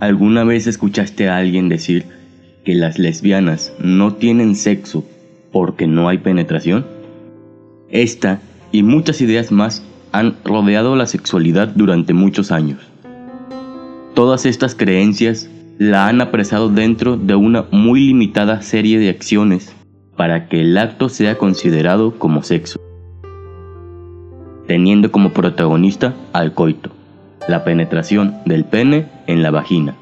¿Alguna vez escuchaste a alguien decir que las lesbianas no tienen sexo porque no hay penetración? Esta y muchas ideas más han rodeado la sexualidad durante muchos años. Todas estas creencias la han apresado dentro de una muy limitada serie de acciones para que el acto sea considerado como sexo, teniendo como protagonista al coito la penetración del pene en la vagina.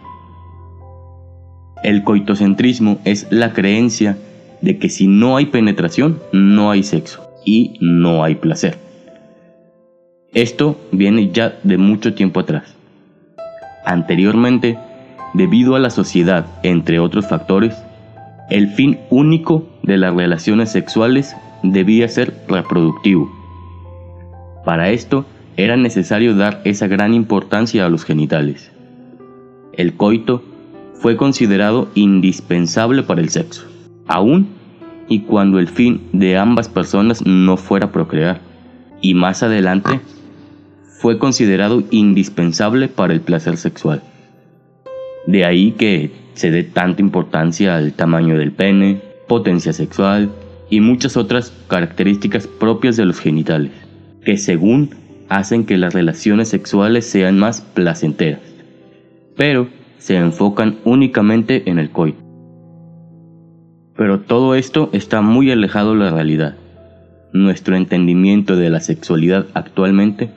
El coitocentrismo es la creencia de que si no hay penetración, no hay sexo y no hay placer. Esto viene ya de mucho tiempo atrás. Anteriormente, debido a la sociedad, entre otros factores, el fin único de las relaciones sexuales debía ser reproductivo. Para esto, era necesario dar esa gran importancia a los genitales. El coito fue considerado indispensable para el sexo, aún y cuando el fin de ambas personas no fuera procrear, y más adelante fue considerado indispensable para el placer sexual. De ahí que se dé tanta importancia al tamaño del pene, potencia sexual y muchas otras características propias de los genitales, que según hacen que las relaciones sexuales sean más placenteras, pero se enfocan únicamente en el coito. Pero todo esto está muy alejado de la realidad. Nuestro entendimiento de la sexualidad actualmente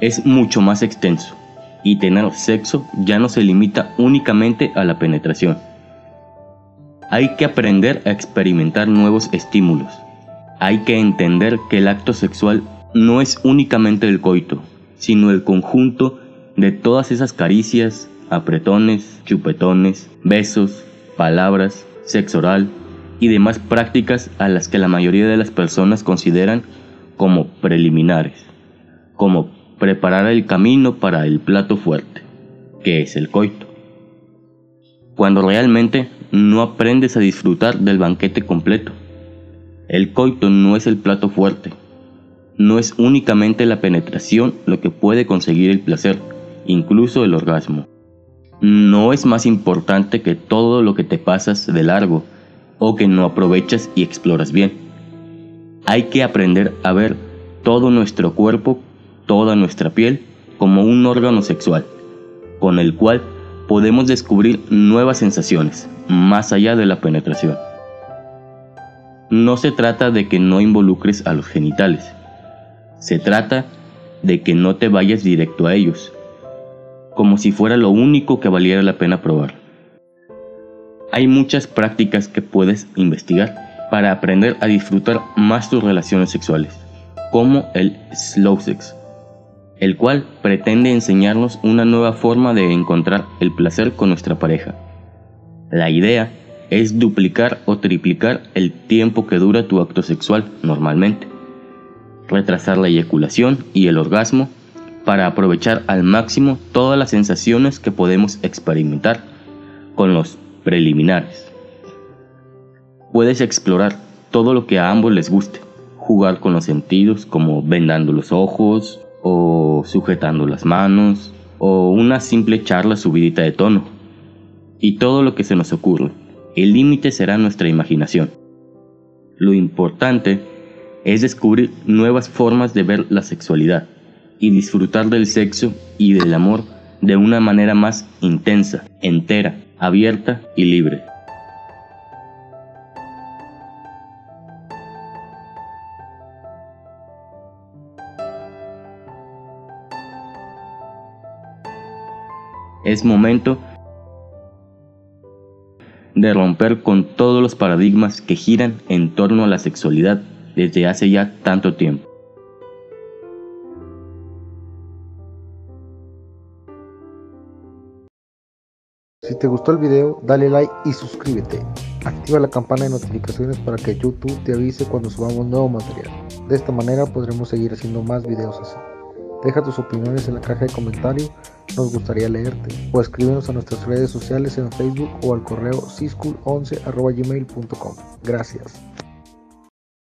es mucho más extenso y tener sexo ya no se limita únicamente a la penetración. Hay que aprender a experimentar nuevos estímulos. Hay que entender que el acto sexual no es únicamente el coito, sino el conjunto de todas esas caricias, apretones, chupetones, besos, palabras, sexo oral y demás prácticas a las que la mayoría de las personas consideran como preliminares, como preparar el camino para el plato fuerte, que es el coito. Cuando realmente no aprendes a disfrutar del banquete completo. El coito no es el plato fuerte, no es únicamente la penetración lo que puede conseguir el placer, incluso el orgasmo. No es más importante que todo lo que te pasas de largo o que no aprovechas y exploras bien. Hay que aprender a ver todo nuestro cuerpo, toda nuestra piel, como un órgano sexual, con el cual podemos descubrir nuevas sensaciones, más allá de la penetración. No se trata de que no involucres a los genitales, se trata de que no te vayas directo a ellos, como si fuera lo único que valiera la pena probar. Hay muchas prácticas que puedes investigar para aprender a disfrutar más tus relaciones sexuales, como el slow sex, el cual pretende enseñarnos una nueva forma de encontrar el placer con nuestra pareja. La idea es duplicar o triplicar el tiempo que dura tu acto sexual normalmente retrasar la eyaculación y el orgasmo para aprovechar al máximo todas las sensaciones que podemos experimentar con los preliminares. Puedes explorar todo lo que a ambos les guste, jugar con los sentidos como vendando los ojos o sujetando las manos o una simple charla subidita de tono y todo lo que se nos ocurre. El límite será nuestra imaginación. Lo importante es descubrir nuevas formas de ver la sexualidad y disfrutar del sexo y del amor de una manera más intensa, entera, abierta y libre. Es momento de romper con todos los paradigmas que giran en torno a la sexualidad desde hace ya tanto tiempo. Si te gustó el video, dale like y suscríbete. Activa la campana de notificaciones para que YouTube te avise cuando subamos nuevo material. De esta manera podremos seguir haciendo más videos así. Deja tus opiniones en la caja de comentarios, nos gustaría leerte. O escríbenos a nuestras redes sociales en Facebook o al correo ciscool11.gmail.com. Gracias.